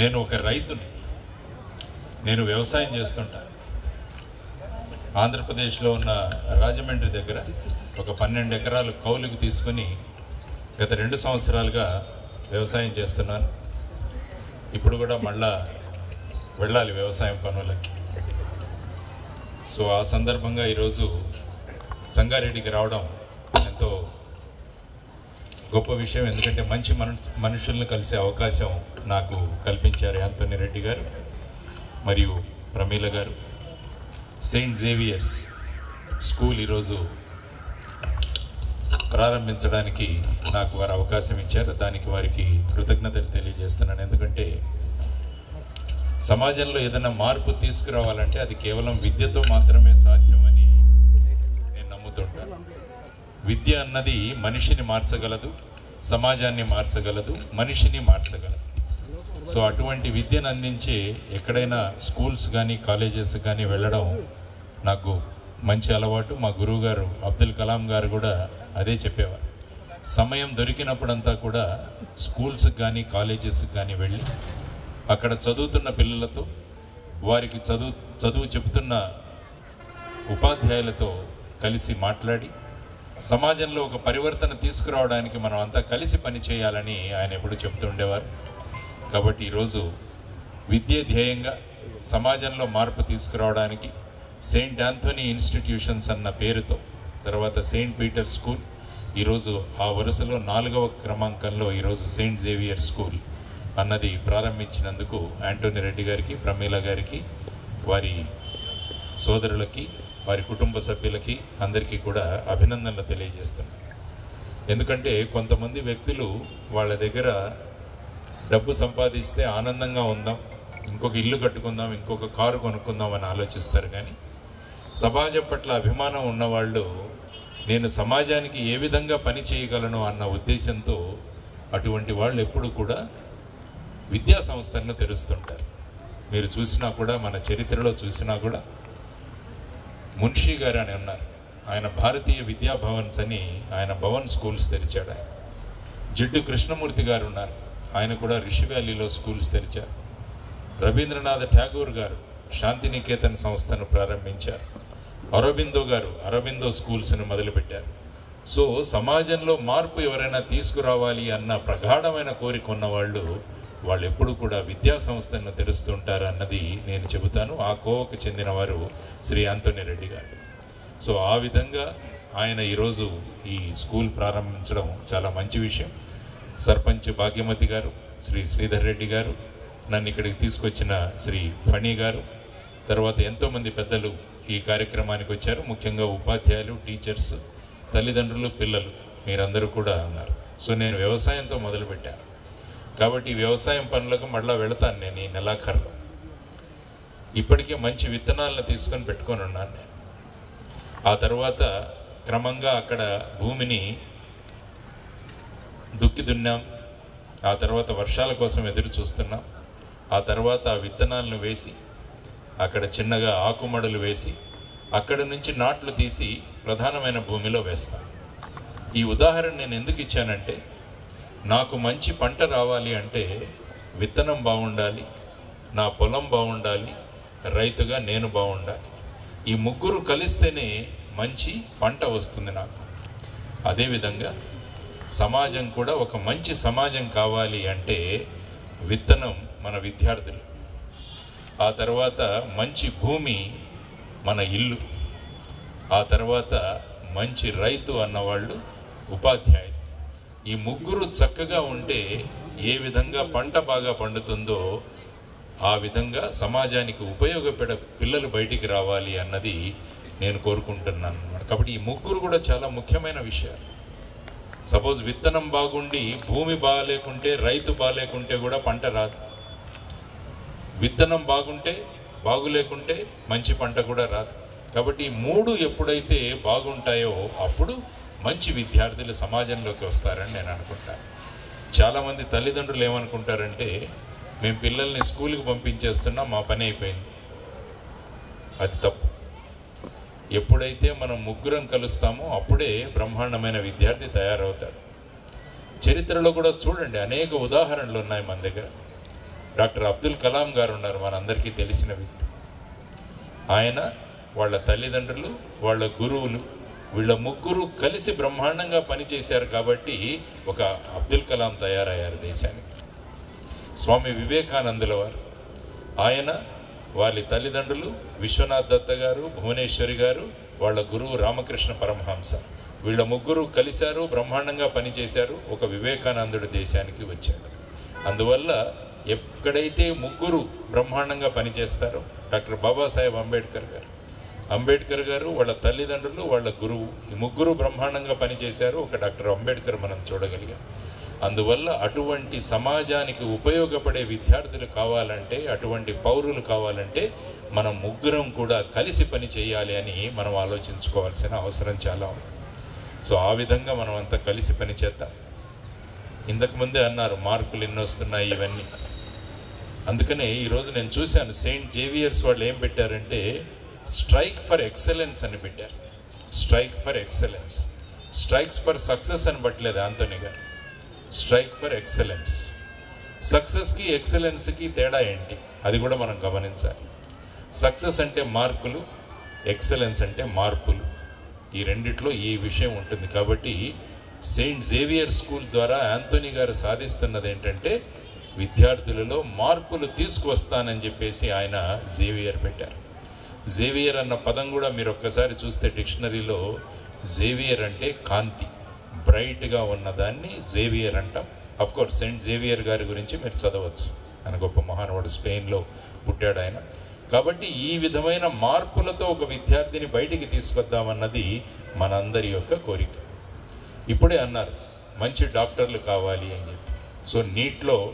నేను ఒక రైతుని. నేను వ్యవసాయం చేస్తుంటా. ఆంధ్రప్రదేశ్లో ఉన్న రాజమండ్రి దగ్గర ఒక పన్నెండు ఎకరాలు కౌలుకు తీసుకొని గత రెండు సంవత్సరాలుగా వ్యవసాయం చేస్తున్నాను. ఇప్పుడు కూడా మళ్ళా వెళ్ళాలి వ్యవసాయం పనులకి. సో ఆ సందర్భంగా ఈరోజు సంగారెడ్డికి రావడం ఎంతో గొప్ప విషయం. ఎందుకంటే మంచి మన మనుషుల్ని కలిసే అవకాశం నాకు కల్పించారు యాంతోని రెడ్డి గారు మరియు ప్రమీల గారు. సెయింట్ జేవియర్స్ స్కూల్ ఈరోజు ప్రారంభించడానికి నాకు వారు అవకాశం ఇచ్చారు. దానికి వారికి కృతజ్ఞతలు తెలియజేస్తున్నాను. ఎందుకంటే సమాజంలో ఏదైనా మార్పు తీసుకురావాలంటే అది కేవలం విద్యతో మాత్రమే సాధ్యమని నేను నమ్ముతుంటాను విద్య అన్నది మనిషిని మార్చగలదు సమాజాన్ని మార్చగలదు మనిషిని మార్చగలదు. సో అటువంటి విద్యను అందించి ఎక్కడైనా స్కూల్స్ కానీ కాలేజెస్ కానీ వెళ్ళడం నాకు మంచి అలవాటు. మా గురువు గారు అబ్దుల్ కలాం గారు కూడా అదే చెప్పేవారు. సమయం దొరికినప్పుడంతా కూడా స్కూల్స్కి కానీ కాలేజెస్కి కానీ వెళ్ళి అక్కడ చదువుతున్న పిల్లలతో వారికి చదువు చదువు చెబుతున్న ఉపాధ్యాయులతో కలిసి మాట్లాడి సమాజంలో ఒక పరివర్తన తీసుకురావడానికి మనం అంతా కలిసి పనిచేయాలని ఆయన ఎప్పుడు చెప్తుండేవారు కాబట్టి ఈరోజు విద్య ధ్యేయంగా సమాజంలో మార్పు తీసుకురావడానికి సెయింట్ ఆంథోనీ ఇన్స్టిట్యూషన్స్ అన్న పేరుతో తర్వాత సెయింట్ పీటర్ స్కూల్ ఈరోజు ఆ వరుసలో నాలుగవ క్రమాంకంలో ఈరోజు సెయింట్ జేవియర్ స్కూల్ అన్నది ప్రారంభించినందుకు యాంటోనీ రెడ్డి గారికి ప్రమీల గారికి వారి సోదరులకి వారి కుటుంబ సభ్యులకి అందరికీ కూడా అభినందనలు తెలియజేస్తున్నాను. ఎందుకంటే కొంతమంది వ్యక్తులు వాళ్ళ దగ్గర డబ్బు సంపాదిస్తే ఆనందంగా ఉందాం ఇంకొక ఇల్లు కట్టుకుందాం ఇంకొక కారు కొనుక్కుందాం అని ఆలోచిస్తారు కానీ సమాజం పట్ల అభిమానం ఉన్నవాళ్ళు నేను సమాజానికి ఏ విధంగా పని చేయగలను అన్న ఉద్దేశంతో అటువంటి వాళ్ళు ఎప్పుడు కూడా విద్యా సంస్థలను తెరుస్తుంటారు. మీరు చూసినా కూడా మన చరిత్రలో చూసినా కూడా మున్షీ గారు అని ఉన్నారు. ఆయన భారతీయ విద్యా భవన్స్ అని ఆయన భవన్ స్కూల్స్ తెరిచాడు ఆయన. జిడ్డు కృష్ణమూర్తి గారు ఉన్నారు. ఆయన కూడా రిషి వ్యాలీలో స్కూల్స్ తెరిచారు. రవీంద్రనాథ్ ఠాగూర్ గారు శాంతినికేతన్ సంస్థను ప్రారంభించారు. అరబిందో గారు అరబిందో స్కూల్స్ను మొదలుపెట్టారు. సో సమాజంలో మార్పు ఎవరైనా తీసుకురావాలి అన్న ప్రగాఢమైన కోరిక ఉన్న వాళ్ళు ఎప్పుడు కూడా విద్యా సంస్థను తెరుస్తుంటారు అన్నది నేను చెబుతాను. ఆ కోవకు చెందినవారు శ్రీ ఆంటోనీ రెడ్డి గారు. సో ఆ విధంగా ఆయన ఈరోజు ఈ స్కూల్ ప్రారంభించడం చాలా మంచి విషయం. సర్పంచ్ భాగ్యమతి గారు శ్రీ శ్రీధర్ రెడ్డి గారు నన్ను ఇక్కడికి తీసుకొచ్చిన శ్రీ ఫణి గారు తర్వాత ఎంతోమంది పెద్దలు ఈ కార్యక్రమానికి వచ్చారు. ముఖ్యంగా ఉపాధ్యాయులు టీచర్స్ తల్లిదండ్రులు పిల్లలు మీరందరూ కూడా ఉన్నారు. సో నేను వ్యవసాయంతో మొదలుపెట్టాను కాబట్టి వ్యవసాయం పనులకు మళ్ళీ వెళతాను నేను ఈ నెలాఖరులో. ఇప్పటికే మంచి విత్తనాలను తీసుకొని పెట్టుకొని ఉన్నాను నేను. ఆ తర్వాత క్రమంగా అక్కడ భూమిని దుక్కి దున్నాం. ఆ తర్వాత వర్షాల కోసం ఎదురు చూస్తున్నాం. ఆ తర్వాత ఆ విత్తనాలను వేసి అక్కడ చిన్నగా ఆకుమడలు వేసి అక్కడ నుంచి నాట్లు తీసి ప్రధానమైన భూమిలో వేస్తాం. ఈ ఉదాహరణ నేను ఎందుకు ఇచ్చానంటే నాకు మంచి పంట రావాలి అంటే విత్తనం బాగుండాలి నా పొలం బాగుండాలి రైతుగా నేను బాగుండాలి. ఈ ముగ్గురు కలిస్తేనే మంచి పంట వస్తుంది నాకు. అదేవిధంగా సమాజం కూడా ఒక మంచి సమాజం కావాలి అంటే విత్తనం మన విద్యార్థులు. ఆ తర్వాత మంచి భూమి మన ఇల్లు. ఆ తర్వాత మంచి రైతు అన్నవాళ్ళు ఉపాధ్యాయులు. ఈ ముగ్గురు చక్కగా ఉంటే ఏ విధంగా పంట బాగా పండుతుందో ఆ విధంగా సమాజానికి ఉపయోగపడే పిల్లలు బయటికి రావాలి అన్నది నేను కోరుకుంటున్నాను అనమాట కాబట్టి ఈ ముగ్గురు కూడా చాలా ముఖ్యమైన విషయాలు. సపోజ్ విత్తనం బాగుండి భూమి బాగాలేకుంటే రైతు బాగాలేకుంటే కూడా పంట రాదు. విత్తనం బాగుంటే బాగులేకుంటే మంచి పంట కూడా రాదు. కాబట్టి ఈ మూడు ఎప్పుడైతే బాగుంటాయో అప్పుడు మంచి విద్యార్థులు సమాజంలోకి వస్తారని నేను అనుకుంటాను చాలామంది తల్లిదండ్రులు ఏమనుకుంటారంటే మేము పిల్లల్ని స్కూల్కి పంపించేస్తున్నాం మా పని అయిపోయింది. అది తప్పు. ఎప్పుడైతే మనం ముగ్గురం కలుస్తామో అప్పుడే బ్రహ్మాండమైన విద్యార్థి తయారవుతాడు. చరిత్రలో కూడా చూడండి అనేక ఉదాహరణలు ఉన్నాయి మన దగ్గర. డాక్టర్ అబ్దుల్ కలాం గారు ఉన్నారు మనందరికీ తెలిసిన వ్యక్తి. ఆయన వాళ్ళ తల్లిదండ్రులు వాళ్ళ గురువులు వీళ్ళ ముగ్గురు కలిసి బ్రహ్మాండంగా పనిచేశారు కాబట్టి ఒక అబ్దుల్ కలాం తయారయ్యారు దేశానికి. స్వామి వివేకానందుల వారు. ఆయన వాళ్ళ తల్లిదండ్రులు విశ్వనాథ్ దత్త గారు భువనేశ్వరి గారు వాళ్ళ గురువు రామకృష్ణ పరమహంస. వీళ్ళ ముగ్గురు కలిశారు బ్రహ్మాండంగా పనిచేశారు ఒక వివేకానందుడు దేశానికి వచ్చాడు అందువల్ల ఎక్కడైతే ముగ్గురు బ్రహ్మాండంగా పనిచేస్తారో డాక్టర్ బాబాసాహెబ్ అంబేద్కర్ గారు. అంబేద్కర్ గారు వాళ్ళ తల్లిదండ్రులు వాళ్ళ గురువు ఈ ముగ్గురు బ్రహ్మాండంగా పనిచేశారు ఒక డాక్టర్ అంబేద్కర్ మనం చూడగలిగాం. అందువల్ల అటువంటి సమాజానికి ఉపయోగపడే విద్యార్థులు కావాలంటే అటువంటి పౌరులు కావాలంటే మనం ముగ్గురం కూడా కలిసి పని చేయాలి అని మనం ఆలోచించుకోవాల్సిన అవసరం చాలా ఉంది. సో ఆ విధంగా మనం అంతా కలిసి పని చేద్దాం. ఇంతకు ముందే అన్నారు మార్కులు ఎన్ని వస్తున్నాయి ఇవన్నీ. అందుకనే ఈరోజు నేను చూశాను సెయింట్ జేవియర్స్ వాళ్ళు ఏం పెట్టారంటే స్ట్రైక్ ఫర్ ఎక్సలెన్స్ అని పెట్టారు. Strike for excellence. Strikes for success అని పట్టలేదు ఆంటోనీ గారు. Strike for excellence. సక్సెస్కి ఎక్సలెన్స్కి తేడా ఏంటి? అది కూడా మనం గమనించాలి. సక్సెస్ అంటే మార్కులు ఎక్సలెన్స్ అంటే మార్పులు. ఈ రెండిట్లో ఈ విషయం ఉంటుంది. కాబట్టి సెయింట్ జేవియర్ స్కూల్ ద్వారా యాంథోనీ గారు సాధిస్తున్నది ఏంటంటే విద్యార్థులలో మార్పులు తీసుకువస్తానని చెప్పేసి ఆయన జేవియర్ పెట్టారు. జేవియర్ అన్న పదం కూడా మీరు ఒక్కసారి చూస్తే డిక్షనరీలో జేవియర్ అంటే కాంతి. బ్రైట్గా ఉన్నదాన్ని జేవియర్ అంటాం. అఫ్ కోర్స్ సెయింట్ జేవియర్ గారి గురించి మీరు చదవచ్చు. ఆయన గొప్ప మహానుభావుడు స్పెయిన్లో పుట్టాడు ఆయన కాబట్టి ఈ విధమైన మార్పులతో ఒక విద్యార్థిని బయటికి తీసుకొద్దామన్నది మనందరి యొక్క కోరిక. ఇప్పుడే అన్నారు మంచి డాక్టర్లు కావాలి అని చెప్పి. సో నీట్లో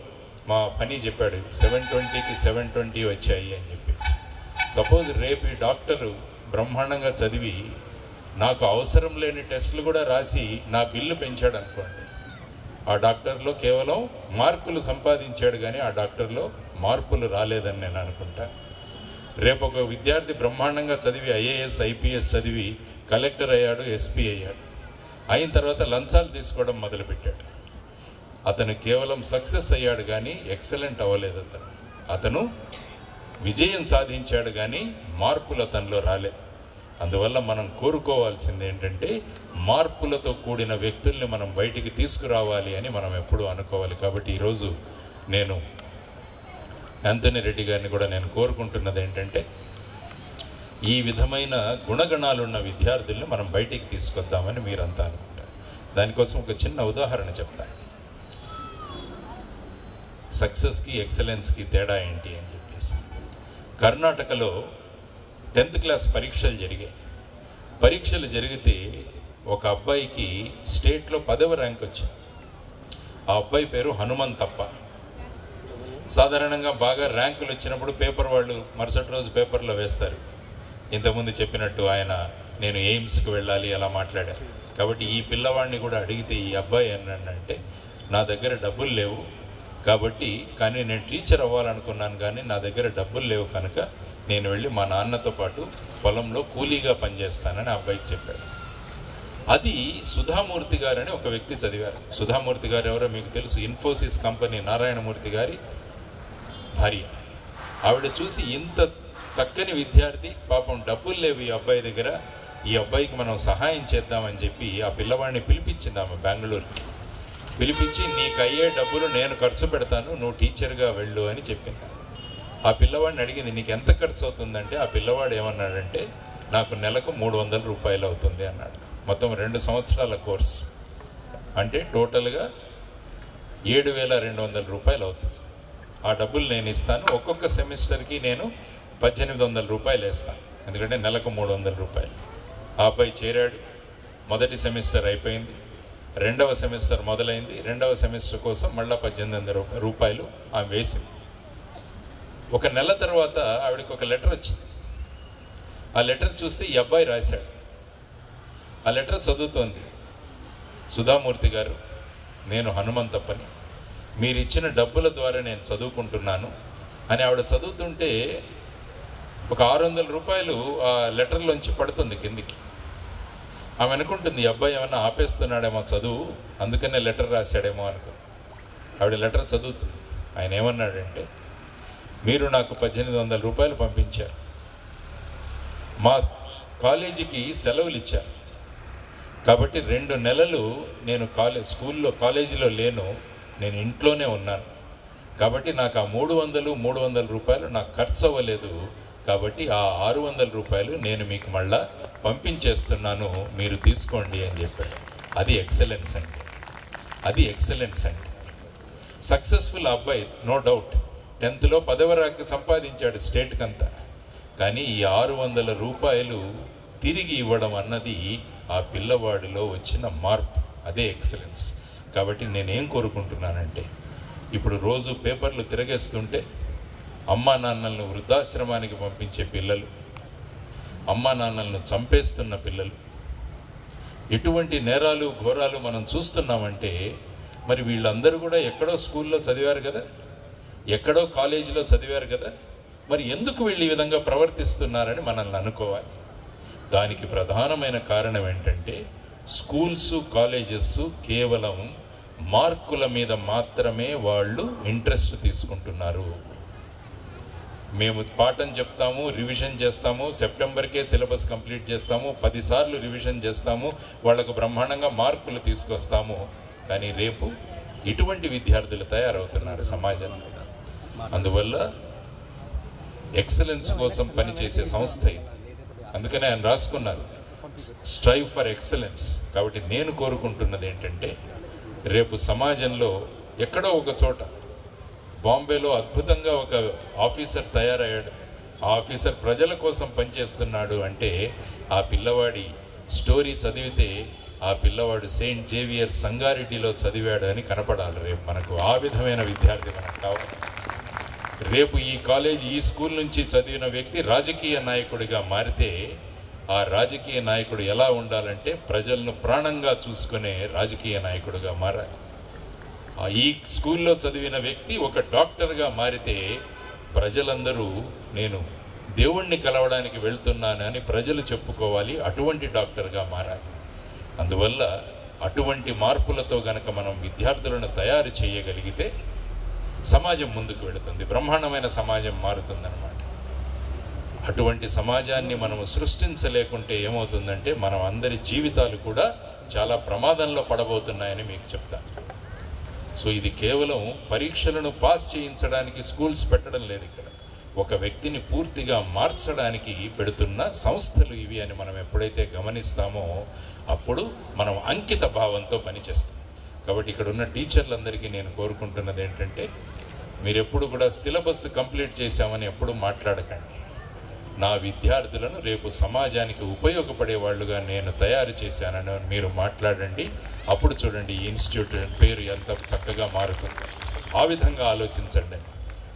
మా పని చెప్పాడు సెవెన్ ట్వంటీకి సెవెన్ ట్వంటీ వచ్చాయి అని చెప్పేసి. సపోజ్ రేపు ఈ డాక్టరు బ్రహ్మాండంగా చదివి నాకు అవసరం లేని టెస్టులు కూడా రాసి నా బిల్లు పెంచాడు అనుకోండి. ఆ డాక్టర్లో కేవలం మార్కులు సంపాదించాడు కానీ ఆ డాక్టర్లో మార్పులు రాలేదని నేను అనుకుంటాను రేపు ఒక విద్యార్థి బ్రహ్మాండంగా చదివి ఐఏఎస్ ఐపీఎస్ చదివి కలెక్టర్ అయ్యాడు ఎస్పీ అయ్యాడు. అయిన తర్వాత లంచాలు తీసుకోవడం మొదలుపెట్టాడు. అతను కేవలం సక్సెస్ అయ్యాడు కానీ ఎక్సలెంట్ అవ్వలేదు అతను. అతను విజయం సాధించాడు కానీ మార్పులు అతనిలో రాలేదు. అందువల్ల మనం కోరుకోవాల్సింది ఏంటంటే మార్పులతో కూడిన వ్యక్తుల్ని మనం బయటికి తీసుకురావాలి అని మనం ఎప్పుడూ అనుకోవాలి. కాబట్టి ఈరోజు నేను యాంతనీ రెడ్డి గారిని కూడా నేను కోరుకుంటున్నది ఏంటంటే ఈ విధమైన గుణగణాలున్న విద్యార్థుల్ని మనం బయటికి తీసుకొద్దామని మీరంతా అనుకుంటారు. దానికోసం ఒక చిన్న ఉదాహరణ చెప్తాను. సక్సెస్కి ఎక్సలెన్స్కి తేడా ఏంటి అని చెప్పేసి. కర్ణాటకలో టెన్త్ క్లాస్ పరీక్షలు జరిగాయి. పరీక్షలు జరిగితే ఒక అబ్బాయికి స్టేట్లో పదవ ర్యాంక్ వచ్చింది. ఆ అబ్బాయి పేరు హనుమంతప్ప. సాధారణంగా బాగా ర్యాంకులు వచ్చినప్పుడు పేపర్ వాళ్ళు మరుసటి రోజు పేపర్లో వేస్తారు. ఇంతకుముందు చెప్పినట్టు ఆయన నేను ఎయిమ్స్కి వెళ్ళాలి అలా మాట్లాడారు. కాబట్టి ఈ పిల్లవాడిని కూడా అడిగితే ఈ అబ్బాయి అంటే నా దగ్గర డబ్బులు లేవు కాబట్టి కానీ నేను టీచర్ అవ్వాలనుకున్నాను కానీ నా దగ్గర డబ్బులు లేవు కనుక నేను వెళ్ళి మా నాన్నతో పాటు పొలంలో కూలీగా పనిచేస్తానని ఆ అబ్బాయికి చెప్పాడు. అది సుధామూర్తి గారు అని ఒక వ్యక్తి చదివారు. సుధామూర్తి గారు ఎవరో మీకు తెలుసు? ఇన్ఫోసిస్ కంపెనీ నారాయణమూర్తి గారి భార్య. ఆవిడ చూసి ఇంత చక్కని విద్యార్థి పాపం డబ్బులు లేవు ఈ అబ్బాయి దగ్గర. ఈ అబ్బాయికి మనం సహాయం చేద్దామని చెప్పి ఆ పిల్లవాడిని పిలిపించింది ఆమె బెంగళూరుకి. పిలిపించి నీకు అయ్యే డబ్బులు నేను ఖర్చు పెడతాను నువ్వు టీచర్గా వెళ్ళు అని చెప్పింది. ఆ పిల్లవాడిని అడిగింది నీకు ఎంత ఖర్చు అవుతుందంటే ఆ పిల్లవాడు ఏమన్నాడంటే నాకు నెలకు మూడు వందల రూపాయలు అవుతుంది అన్నాడు. మొత్తం రెండు సంవత్సరాల కోర్స్. అంటే టోటల్గా ఏడు వేల రెండు వందల రూపాయలు అవుతుంది. ఆ డబ్బులు నేను ఇస్తాను ఒక్కొక్క సెమిస్టర్కి నేను పద్దెనిమిది వందల రూపాయలు వేస్తాను. ఎందుకంటే నెలకు మూడు వందల రూపాయలు. ఆ అబ్బాయి చేరాడు. మొదటి సెమిస్టర్ అయిపోయింది. రెండవ సెమిస్టర్ మొదలైంది. రెండవ సెమిస్టర్ కోసం మళ్ళీ పద్దెనిమిది వందల రూపాయలు ఆమె వేసింది. ఒక నెల తర్వాత ఆవిడకి ఒక లెటర్ వచ్చింది. ఆ లెటర్ చూస్తే ఈ అబ్బాయి రాశాడు. ఆ లెటర్ చదువుతోంది. సుధామూర్తి గారు నేను హనుమంతప్పని మీరు ఇచ్చిన డబ్బుల ద్వారా నేను చదువుకుంటున్నాను అని ఆవిడ చదువుతుంటే ఒక ఆరు వందల రూపాయలు ఆ లెటర్లోంచి పడుతుంది కిందికి. ఆమె అనుకుంటుంది ఈ అబ్బాయి ఏమన్నా ఆపేస్తున్నాడేమో చదువు అందుకనే లెటర్ రాశాడేమో అనుకో ఆవిడ లెటర్ చదువుతుంది. ఆయన ఏమన్నాడంటే మీరు నాకు పద్దెనిమిది వందల రూపాయలు పంపించారు. మా కాలేజీకి సెలవులు ఇచ్చారు. కాబట్టి రెండు నెలలు నేను కాలేజ్ స్కూల్లో కాలేజీలో లేను. నేను ఇంట్లోనే ఉన్నాను. కాబట్టి నాకు ఆ మూడు వందలు మూడు వందల రూపాయలు నాకు ఖర్చు అవ్వలేదు కాబట్టి ఆ ఆరు వందల రూపాయలు నేను మీకు మళ్ళా పంపించేస్తున్నాను. మీరు తీసుకోండి అని చెప్పాడు. అది ఎక్సలెన్స్ అండి. అది ఎక్సలెన్స్ అండి. సక్సెస్ఫుల్ అబ్బాయి నో డౌట్. టెన్త్లో పదవ ర్యాంక్ సంపాదించాడు స్టేట్కంతా. కానీ ఈ ఆరు వందల రూపాయలు తిరిగి ఇవ్వడం అన్నది ఆ పిల్లవాడిలో వచ్చిన మార్పు. అదే ఎక్సలెన్స్. కాబట్టి నేనేం కోరుకుంటున్నానంటే ఇప్పుడు రోజు పేపర్లు తిరగేస్తుంటే అమ్మా నాన్నలను వృద్ధాశ్రమానికి పంపించే పిల్లలు అమ్మా నాన్నలను చంపేస్తున్న పిల్లలు ఎటువంటి నేరాలు ఘోరాలు మనం చూస్తున్నామంటే మరి వీళ్ళందరూ కూడా ఎక్కడో స్కూల్లో చదివారు కదా? ఎక్కడో కాలేజీలో చదివారు కదా. మరి ఎందుకు వీళ్ళు ఈ విధంగా ప్రవర్తిస్తున్నారని మనల్ని అనుకోవాలి. దానికి ప్రధానమైన కారణం ఏంటంటే స్కూల్స్ కాలేజెస్ కేవలం మార్కుల మీద మాత్రమే వాళ్ళు ఇంట్రెస్ట్ తీసుకుంటున్నారు. మేము పాఠం చెప్తాము రివిజన్ చేస్తాము సెప్టెంబర్కే సిలబస్ కంప్లీట్ చేస్తాము పదిసార్లు రివిజన్ చేస్తాము వాళ్ళకు బ్రహ్మాండంగా మార్కులు తీసుకొస్తాము. కానీ రేపు ఇటువంటి విద్యార్థులు తయారవుతున్నారు సమాజంలో. అందువల్ల ఎక్సలెన్స్ కోసం పనిచేసే సంస్థ ఇది. అందుకనే ఆయన రాసుకున్నారు స్ట్రైవ్ ఫర్ ఎక్సలెన్స్. కాబట్టి నేను కోరుకుంటున్నది ఏంటంటే రేపు సమాజంలో ఎక్కడో ఒక చోట బాంబేలో అద్భుతంగా ఒక ఆఫీసర్ తయారయ్యాడు. ఆ ఆఫీసర్ ప్రజల కోసం పనిచేస్తున్నాడు అంటే ఆ పిల్లవాడి స్టోరీ చదివితే ఆ పిల్లవాడు సెయింట్ జేవియర్ సంగారెడ్డిలో చదివాడు అని కనపడాలి రేపు మనకు. ఆ విధమైన విద్యార్థి మనకు కావాలి. రేపు ఈ కాలేజ్ ఈ స్కూల్ నుంచి చదివిన వ్యక్తి రాజకీయ నాయకుడిగా మారితే ఆ రాజకీయ నాయకుడు ఎలా ఉండాలంటే ప్రజలను ప్రాణంగా చూసుకునే రాజకీయ నాయకుడుగా మారాలి. ఆ ఈ స్కూల్లో చదివిన వ్యక్తి ఒక డాక్టర్గా మారితే ప్రజలందరూ నేను దేవుణ్ణి కలవడానికి వెళ్తున్నానని ప్రజలు చెప్పుకోవాలి అటువంటి డాక్టర్గా మారాలి. అందువల్ల అటువంటి మార్పులతో గనక మనం విద్యార్థులను తయారు చేయగలిగితే సమాజం ముందుకు వెళుతుంది. బ్రహ్మాండమైన సమాజం మారుతుందన్నమాట. అటువంటి సమాజాన్ని మనం సృష్టించలేకుంటే ఏమవుతుందంటే మనం అందరి జీవితాలు కూడా చాలా ప్రమాదంలో పడబోతున్నాయని మీకు చెప్తాను సో ఇది కేవలం పరీక్షలను పాస్ చేయించడానికి స్కూల్స్ పెట్టడం లేదు ఇక్కడ. ఒక వ్యక్తిని పూర్తిగా మార్చడానికి పెడుతున్న సంస్థలు ఇవి అని మనం ఎప్పుడైతే గమనిస్తామో అప్పుడు మనం అంకిత భావంతో పనిచేస్తాం. కాబట్టి ఇక్కడ ఉన్న టీచర్లందరికీ నేను కోరుకుంటున్నది ఏంటంటే మీరు ఎప్పుడు కూడా సిలబస్ కంప్లీట్ చేశామని ఎప్పుడు మాట్లాడకండి. నా విద్యార్థులను రేపు సమాజానికి ఉపయోగపడే వాళ్ళుగా నేను తయారు చేశానని మీరు మాట్లాడండి. అప్పుడు చూడండి ఈ ఇన్స్టిట్యూట్ పేరు ఎంత చక్కగా మారుతుంది. ఆ విధంగా ఆలోచించండి.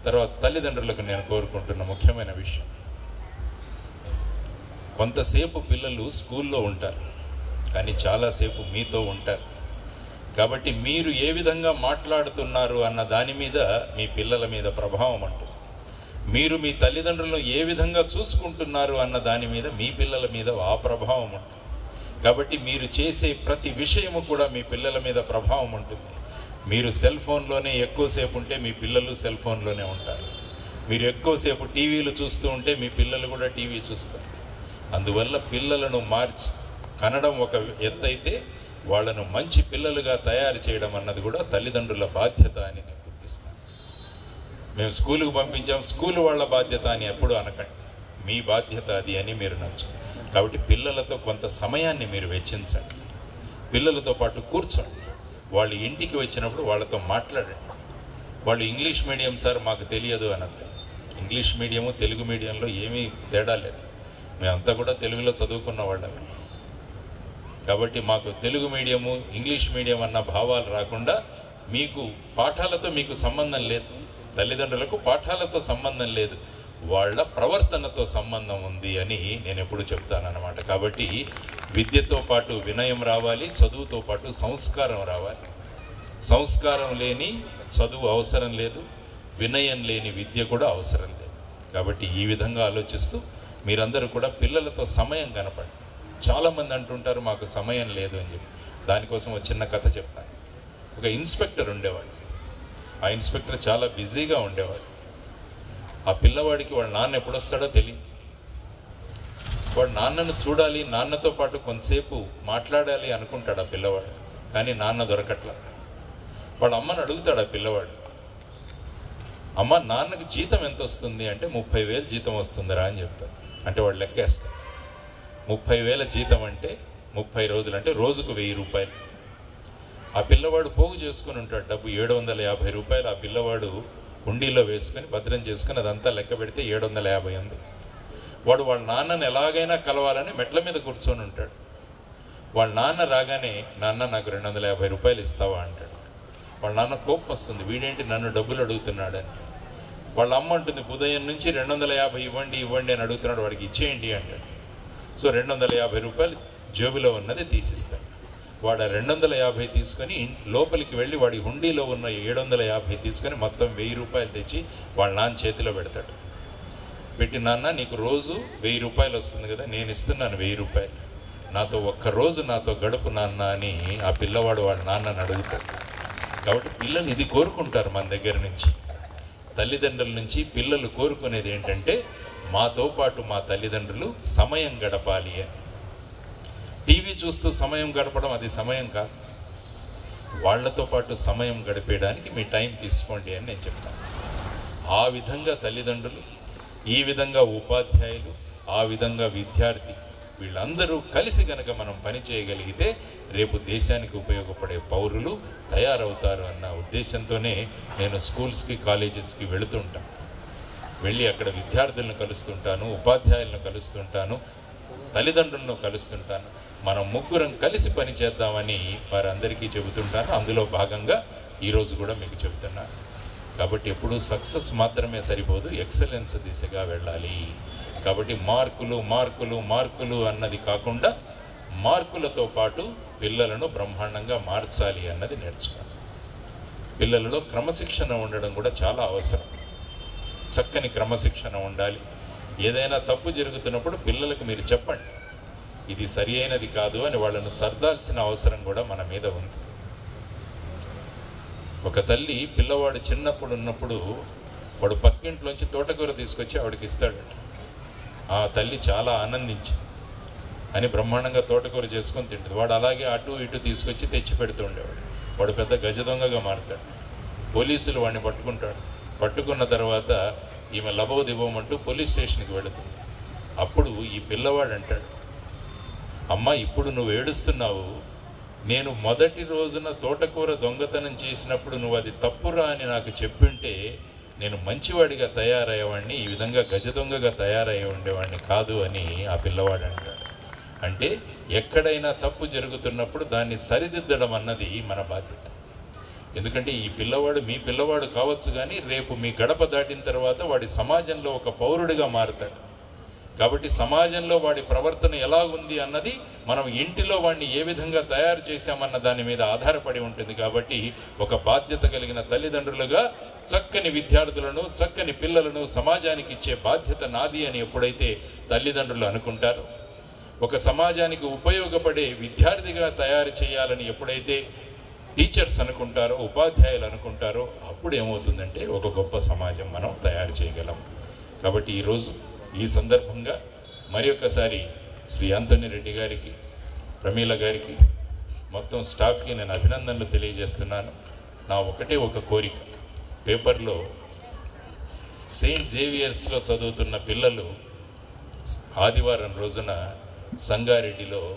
తర్వాత తల్లిదండ్రులకు నేను కోరుకుంటున్న ముఖ్యమైన విషయం. కొంతసేపు పిల్లలు స్కూల్లో ఉంటారు కానీ చాలాసేపు మీతో ఉంటారు. కాబట్టి మీరు ఏ విధంగా మాట్లాడుతున్నారు అన్న దాని మీద మీ పిల్లల మీద ప్రభావం ఉంటుంది మీరు మీ తల్లిదండ్రులను ఏ విధంగా చూసుకుంటున్నారు అన్న దాని మీద మీ పిల్లల మీద ఆ ప్రభావం ఉంటుంది. కాబట్టి మీరు చేసే ప్రతి విషయము కూడా మీ పిల్లల మీద ప్రభావం ఉంటుంది. మీరు సెల్ ఫోన్లోనే ఎక్కువసేపు ఉంటే మీ పిల్లలు సెల్ ఫోన్లోనే ఉంటారు. మీరు ఎక్కువసేపు టీవీలు చూస్తూ ఉంటే మీ పిల్లలు కూడా టీవీ చూస్తారు. అందువల్ల పిల్లలను మార్చి కనడం ఒక ఎత్తైతే వాళ్ళను మంచి పిల్లలుగా తయారు చేయడం అన్నది కూడా తల్లిదండ్రుల బాధ్యత అని నేను గుర్తిస్తాను. మేము స్కూలుకు పంపించాం స్కూల్ వాళ్ళ బాధ్యత అని ఎప్పుడు అనకండి. మీ బాధ్యత అది అని మీరు నచ్చు కాబట్టి పిల్లలతో కొంత సమయాన్ని మీరు వెచ్చించండి. పిల్లలతో పాటు కూర్చోండి. వాళ్ళు ఇంటికి వచ్చినప్పుడు వాళ్ళతో మాట్లాడండి. వాళ్ళు ఇంగ్లీష్ మీడియం సార్ మాకు తెలియదు అనద్దు ఇంగ్లీష్ మీడియము తెలుగు మీడియంలో ఏమీ తేడా లేదు. మేమంతా కూడా తెలుగులో చదువుకున్న వాళ్ళమే. కాబట్టి మాకు తెలుగు మీడియము ఇంగ్లీష్ మీడియం అన్న భావాలు రాకుండా మీకు పాఠాలతో మీకు సంబంధం లేదు. తల్లిదండ్రులకు పాఠాలతో సంబంధం లేదు. వాళ్ళ ప్రవర్తనతో సంబంధం ఉంది అని నేను ఎప్పుడు చెప్తానన్నమాట. కాబట్టి విద్యతో పాటు వినయం రావాలి చదువుతో పాటు సంస్కారం రావాలి. సంస్కారం లేని చదువు అవసరం లేదు. వినయం లేని విద్య కూడా అవసరం లేదు. కాబట్టి ఈ విధంగా ఆలోచిస్తూ మీరందరూ కూడా పిల్లలతో సమయం కనపడండి చాలామంది అంటుంటారు మాకు సమయం లేదు అని చెప్పి. దానికోసం ఒక చిన్న కథ చెప్తాను. ఒక ఇన్స్పెక్టర్ ఉండేవాడు. ఆ ఇన్స్పెక్టర్ చాలా బిజీగా ఉండేవాడు. ఆ పిల్లవాడికి వాళ్ళ నాన్న ఎప్పుడొస్తాడో తెలియదు వాడు నాన్నను చూడాలి నాన్నతో పాటు కొంతసేపు మాట్లాడాలి అనుకుంటాడు ఆ పిల్లవాడు కానీ నాన్న దొరకట్ల. వాడు అమ్మను అడుగుతాడు ఆ పిల్లవాడు అమ్మ నాన్నకి జీతం ఎంత వస్తుంది అంటే ముప్పై వేలు జీతం వస్తుందిరా అని చెప్తాడు. అంటే వాడు లెక్కేస్తాడు. ముప్పై వేల జీతం అంటే ముప్పై రోజులు అంటే రోజుకు వెయ్యి రూపాయలు. ఆ పిల్లవాడు పోగు చేసుకుని ఉంటాడు డబ్బు ఏడు వందల యాభై రూపాయలు ఆ పిల్లవాడు హుండీలో వేసుకొని భద్రం చేసుకుని అదంతా లెక్క పెడితే ఏడు వందల యాభై ఉంది. వాడు వాళ్ళ నాన్నని ఎలాగైనా కలవాలని మెట్ల మీద కూర్చొని ఉంటాడు. వాళ్ళ నాన్న రాగానే నాన్న నాకు రెండు వందల యాభై రూపాయలు ఇస్తావా? అంటాడు. వాళ్ళ నాన్న కోపం వస్తుంది వీడేంటి నన్ను డబ్బులు అడుగుతున్నాడని? వాళ్ళ అమ్మ అంటుంది ఉదయం నుంచి రెండు వందల యాభై ఇవ్వండి ఇవ్వండి అని అడుగుతున్నాడు వాడికి ఇచ్చేయండి అంటాడు. సో రెండు వందల యాభై రూపాయలు జేబులో ఉన్నది తీసిస్తాడు. వాడు ఆ రెండు వందల యాభై తీసుకొని లోపలికి వెళ్ళి వాడి హుండీలో ఉన్న ఏడు వందల యాభై తీసుకొని మొత్తం వెయ్యి రూపాయలు తెచ్చి వాళ్ళ నాన్న చేతిలో పెడతాడు. పెట్టి నాన్న నీకు రోజు వెయ్యి రూపాయలు వస్తుంది కదా నేను ఇస్తున్నాను వెయ్యి రూపాయలు. నాతో ఒక్క రోజు నాతో గడుపు నాన్న అని ఆ పిల్లవాడు వాళ్ళ నాన్నని అడుగుతాడు. కాబట్టి పిల్లలు ఇది కోరుకుంటారు మన దగ్గర నుంచి. తల్లిదండ్రుల నుంచి పిల్లలు కోరుకునేది ఏంటంటే మాతో పాటు మా తల్లిదండ్రులు సమయం గడపాలి అని. టీవీ చూస్తూ సమయం గడపడం అది సమయం కాదు. వాళ్ళతో పాటు సమయం గడిపేయడానికి మీ టైం తీసుకోండి అని నేను చెప్తాను. ఆ విధంగా తల్లిదండ్రులు ఈ విధంగా ఉపాధ్యాయులు ఆ విధంగా విద్యార్థి వీళ్ళందరూ కలిసి గనక మనం పని చేయగలిగితే రేపు దేశానికి ఉపయోగపడే పౌరులు తయారవుతారు అన్న ఉద్దేశంతోనే నేను స్కూల్స్కి కాలేజెస్కి వెళుతుంటాను వెళ్ళి అక్కడ విద్యార్థులను కలుస్తుంటాను ఉపాధ్యాయులను కలుస్తుంటాను తల్లిదండ్రులను కలుస్తుంటాను. మనం ముగ్గురం కలిసి పని చేద్దామని వారందరికీ చెబుతుంటాను. అందులో భాగంగా ఈరోజు కూడా మీకు చెబుతున్నాను. కాబట్టి ఎప్పుడు సక్సెస్ మాత్రమే సరిపోదు ఎక్సలెన్స్ దిశగా వెళ్ళాలి. కాబట్టి మార్కులు మార్కులు మార్కులు అన్నది కాకుండా మార్కులతో పాటు పిల్లలను బ్రహ్మాండంగా మార్చాలి అన్నది నేర్చుకోండి పిల్లలలో క్రమశిక్షణ ఉండడం కూడా చాలా అవసరం. చక్కని క్రమశిక్షణ ఉండాలి. ఏదైనా తప్పు జరుగుతున్నప్పుడు పిల్లలకు మీరు చెప్పండి. ఇది సరి అయినది కాదు అని వాళ్ళను సర్దాల్సిన అవసరం కూడా మన మీద ఉంది. ఒక తల్లి పిల్లవాడు చిన్నప్పుడు ఉన్నప్పుడు వాడు పక్కింట్లోంచి తోటకూర తీసుకొచ్చి ఆవిడకి ఇస్తాడట. ఆ తల్లి చాలా ఆనందించి అని బ్రహ్మాండంగా తోటకూర చేసుకొని తింటుంది. వాడు అలాగే అటు ఇటు తీసుకొచ్చి తెచ్చి పెడుతూ ఉండేవాడు. వాడు పెద్ద గజ దొంగగా మారుతాడు. పోలీసులు వాడిని పట్టుకుంటాడు పట్టుకున్న తర్వాత ఈమె లభవ దివ్వమంటూ పోలీస్ స్టేషన్కి వెళుతుంది. అప్పుడు ఈ పిల్లవాడు అంటాడు అమ్మ ఇప్పుడు నువ్వు ఏడుస్తున్నావు. నేను మొదటి రోజున తోటకూర దొంగతనం చేసినప్పుడు నువ్వు అది తప్పురా అని నాకు చెప్పింటే నేను మంచివాడిగా తయారయ్యేవాడిని ఈ విధంగా గజ దొంగగా తయారయ్యే ఉండేవాడిని కాదు అని ఆ పిల్లవాడు అంటాడు. అంటే ఎక్కడైనా తప్పు జరుగుతున్నప్పుడు దాన్ని సరిదిద్దడం అన్నది మన బాధ్యత. ఎందుకంటే ఈ పిల్లవాడు మీ పిల్లవాడు కావచ్చు కానీ రేపు మీ గడప దాటిన తర్వాత వాడి సమాజంలో ఒక పౌరుడిగా మారుతాడు. కాబట్టి సమాజంలో వాడి ప్రవర్తన ఎలా ఉంది అన్నది మనం ఇంటిలో వాడిని ఏ విధంగా తయారు చేశామన్న దాని మీద ఆధారపడి ఉంటుంది. కాబట్టి ఒక బాధ్యత కలిగిన తల్లిదండ్రులుగా చక్కని విద్యార్థులను చక్కని పిల్లలను సమాజానికి ఇచ్చే బాధ్యత నాది అని ఎప్పుడైతే తల్లిదండ్రులు అనుకుంటారు ఒక సమాజానికి ఉపయోగపడే విద్యార్థిగా తయారు చేయాలని ఎప్పుడైతే టీచర్స్ అనుకుంటారో ఉపాధ్యాయులు అనుకుంటారో అప్పుడు ఏమవుతుందంటే ఒక గొప్ప సమాజం మనం తయారు చేయగలం. కాబట్టి ఈరోజు ఈ సందర్భంగా మరి ఒకసారి శ్రీ అంతని రెడ్డి గారికి ప్రమీల గారికి మొత్తం స్టాఫ్కి నేను అభినందనలు తెలియజేస్తున్నాను. నా ఒకటే ఒక కోరిక. పేపర్లో సెయింట్ జేవియర్స్లో చదువుతున్న పిల్లలు ఆదివారం రోజున సంగారెడ్డిలో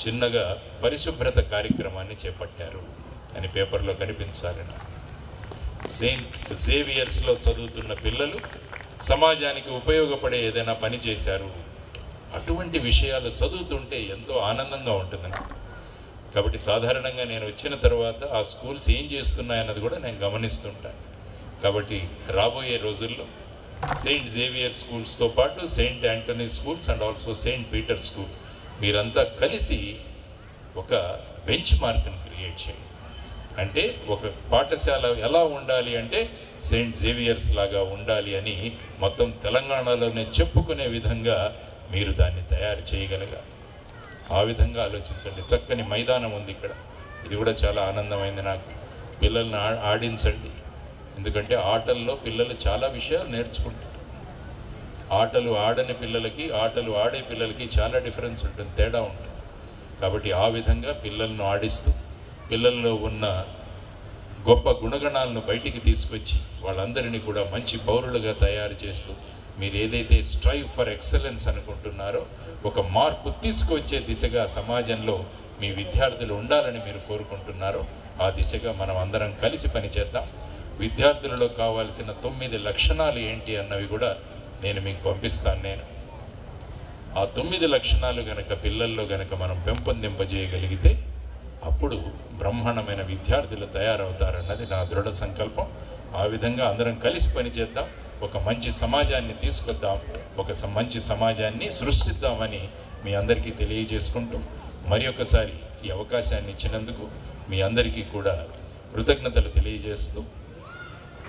చిన్నగా పరిశుభ్రత కార్యక్రమాన్ని చేపట్టారు అని పేపర్లో కనిపించాలి సెయింట్ జేవియర్స్లో చదువుతున్న పిల్లలు సమాజానికి ఉపయోగపడే ఏదైనా పని చేశారు అటువంటి విషయాలు చదువుతుంటే ఎంతో ఆనందంగా ఉంటుందని కాబట్టి సాధారణంగా నేను వచ్చిన తర్వాత ఆ స్కూల్స్ ఏం చేస్తున్నాయన్నది కూడా నేను గమనిస్తుంటాను కాబట్టి రాబోయే రోజుల్లో సెయింట్ జేవియర్ స్కూల్స్తో పాటు Saint Antony schools and also Saint Peter school మీరంతా కలిసి ఒక బెంచ్ మార్క్ని క్రియేట్ చేయండి. అంటే ఒక పాఠశాల ఎలా ఉండాలి అంటే సెయింట్ జేవియర్స్ లాగా ఉండాలి అని మొత్తం తెలంగాణలోనే చెప్పుకునే విధంగా మీరు దాన్ని తయారు చేయగలగాలి ఆ విధంగా ఆలోచించండి. చక్కని మైదానం ఉంది ఇక్కడ. ఇది కూడా చాలా ఆనందమైంది నాకు. పిల్లల్ని ఆ- ఆడించండి. ఎందుకంటే ఆటల్లో పిల్లలు చాలా విషయాలు నేర్చుకుంటారు. ఆటలు ఆడని పిల్లలకి ఆటలు ఆడే పిల్లలకి చాలా డిఫరెన్స్ ఉంటుంది తేడా ఉంటుంది. కాబట్టి ఆ విధంగా పిల్లలను ఆడిస్తూ పిల్లల్లో ఉన్న గొప్ప గుణగణాలను బయటికి తీసుకొచ్చి వాళ్ళందరినీ కూడా మంచి పౌరులుగా తయారు చేస్తూ మీరు ఏదైతే స్ట్రైవ్ ఫర్ ఎక్సలెన్స్ అనుకుంటున్నారో ఒక మార్పు తీసుకొచ్చే దిశగా సమాజంలో మీ విద్యార్థులు ఉండాలని మీరు కోరుకుంటున్నారో ఆ దిశగా మనం అందరం కలిసి పనిచేద్దాం. విద్యార్థులలో కావాల్సిన తొమ్మిది లక్షణాలు ఏంటి అన్నవి కూడా నేను మీకు పంపిస్తాను నేను. ఆ తొమ్మిది లక్షణాలు గనక పిల్లల్లో గనక మనం పెంపొందింపజేయగలిగితే అప్పుడు బ్రహ్మాండమైన విద్యార్థులు తయారవుతారన్నది నా దృఢ సంకల్పం. ఆ విధంగా అందరం కలిసి పనిచేద్దాం ఒక మంచి సమాజాన్ని తీసుకొద్దాం. ఒక స- మంచి సమాజాన్ని సృష్టిద్దామని మీ అందరికీ తెలియజేసుకుంటూ మరి ఒకసారి ఈ అవకాశాన్ని ఇచ్చినందుకు మీ అందరికీ కూడా కృతజ్ఞతలు తెలియజేస్తూ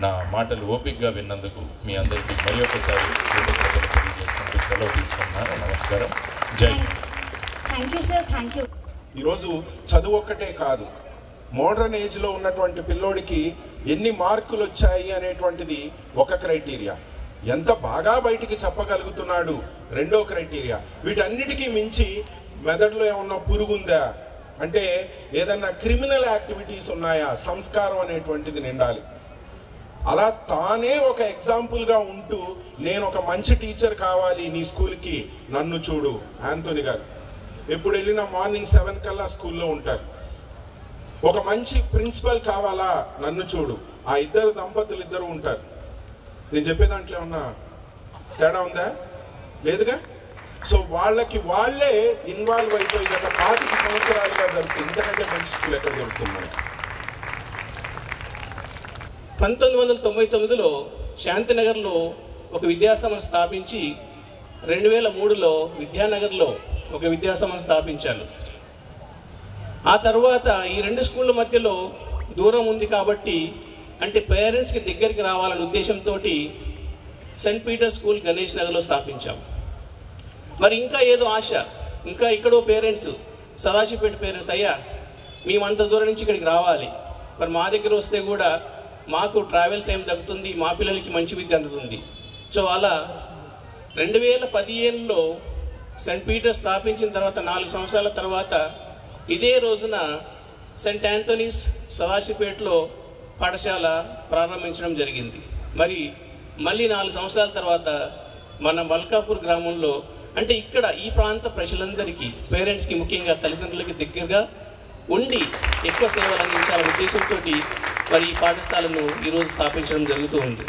నా మాటలు ఓపికగా విన్నందుకు మీ అందరికీ మరి ఒకసారి కృతజ్ఞతలు తెలియజేసుకుంటూ సెలవు తీసుకున్నాను నమస్కారం. Jai Hind. Thank you sir thank you ఈరోజు చదువు ఒక్కటే కాదు మోడర్న్ ఏజ్లో ఉన్నటువంటి పిల్లోడికి ఎన్ని మార్కులు వచ్చాయి అనేటువంటిది ఒక క్రైటీరియా. ఎంత బాగా బయటికి చెప్పగలుగుతున్నాడు రెండో క్రైటీరియా. వీటన్నిటికీ మించి మెదడులో ఏమన్నా పురుగుందా? అంటే ఏదన్నా క్రిమినల్ యాక్టివిటీస్ ఉన్నాయా? సంస్కారం అనేటువంటిది నిండాలి. అలా తానే ఒక ఎగ్జాంపుల్గా ఉంటూ నేను ఒక మంచి టీచర్ కావాలి నీ స్కూల్కి నన్ను చూడు. యాంతోని గారు ఎప్పుడు వెళ్ళినా మార్నింగ్ సెవెన్ కల్లా స్కూల్లో ఉంటారు. ఒక మంచి ప్రిన్సిపల్ కావాలా నన్ను చూడు. ఆ ఇద్దరు దంపతులు ఇద్దరు ఉంటారు. నేను చెప్పే దాంట్లో ఏమన్నా తేడా ఉందా? లేదుగా? సో వాళ్ళకి వాళ్ళే ఇన్వాల్వ్ అయిపోయి గత పాతిక సంవత్సరాలుగా జరుగుతుంది. ఇంతకంటే మంచి స్కూల్ ఎక్కడ దొరుకుతుంది మనకి? పంతొమ్మిది వందల తొంభై తొమ్మిదిలో శాంతినగర్లో ఒక విద్యాసంస్థ స్థాపించి రెండు వేల మూడులో విద్యానగర్లో ఒక విద్యాసంస్థ స్థాపించారు. ఆ తర్వాత ఈ రెండు స్కూళ్ళ మధ్యలో దూరం ఉంది కాబట్టి అంటే పేరెంట్స్కి దగ్గరికి రావాలనే ఉద్దేశంతో సెయింట్ పీటర్ స్కూల్ గణేష్ నగర్లో స్థాపించాం. మరి ఇంకా ఏదో ఆశ ఇంకా ఇక్కడో పేరెంట్స్ సదాశివపేట పేరెంట్స్ అయ్యా మేము అంత దూరం నుంచి ఇక్కడికి రావాలి. మరి మా దగ్గర వస్తే కూడా మాకు ట్రావెల్ టైం తగ్గుతుంది మా పిల్లలకి మంచి విద్య అందుతుంది. సో అలా రెండు వేల పదిహేనులో సెయింట్ పీటర్ స్థాపించిన తర్వాత నాలుగు సంవత్సరాల తర్వాత ఇదే రోజున సెయింట్ ఆంథోనీస్ సదాశివపేటలో పాఠశాల ప్రారంభించడం జరిగింది. మరి మళ్ళీ నాలుగు సంవత్సరాల తర్వాత మన మల్కాపూర్ గ్రామంలో అంటే ఇక్కడ ఈ ప్రాంత ప్రజలందరికీ పేరెంట్స్కి ముఖ్యంగా తల్లిదండ్రులకి దగ్గరగా ఉండి ఎక్కువ సేవలు అందించాలనే ఉద్దేశంతో మరి ఈ పాఠశాలను ఈరోజు స్థాపించడం జరుగుతూ ఉంది.